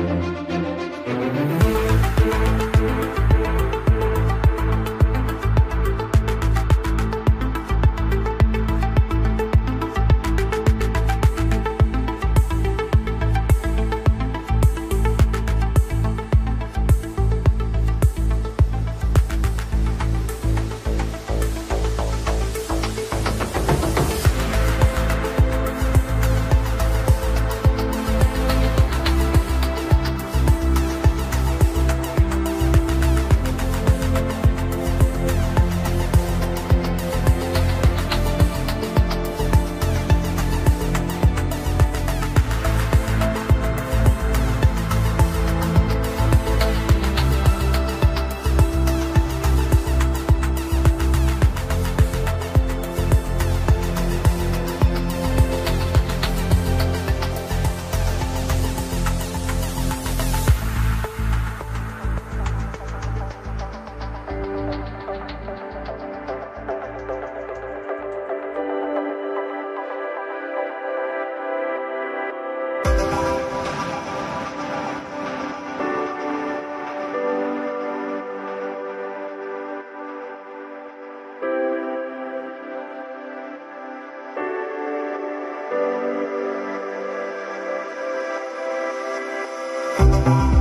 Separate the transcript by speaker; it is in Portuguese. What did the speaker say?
Speaker 1: Thank you. Música